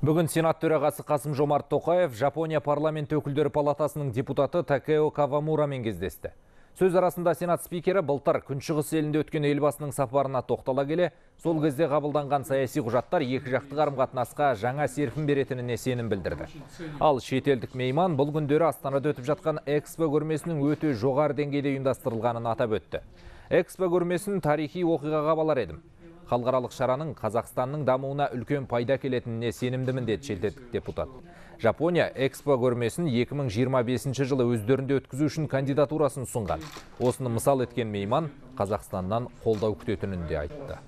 Бүгін Сенат төрағасы Қасым Жомарт Тоқаев Жапония парламент өкілдері палатасының депутаты Такео Кавамурамен кездесті. Сөз арасында Сенат спикері былтыр күншығыс елінде өткен елбасының сапарына тоқтала келе, сол кезде қабылданған саяси құжаттар екі жақты қарым-қатынасқа жаңа серпін беретініне сенім білдірді. Ал шетелдік мейман бұл күндері Астанада өтіп жатқан экспо көрмесінің өте жоғары деңгейде ұйымдастырылғанын атап өтті. Экспо көрмесін тарихи оқиғаға балар едім. Халықаралық шараның Қазақстанның дамуына үлкен пайда келетініне сенімдімін деді шетелдік депутат. Жапония экспо көрмесін 2025 жылы өздерінде өткізу үшін кандидатурасын ұсынған. Осыны мысал еткен мейман Қазақстаннан қолдау күтетінін де айтты.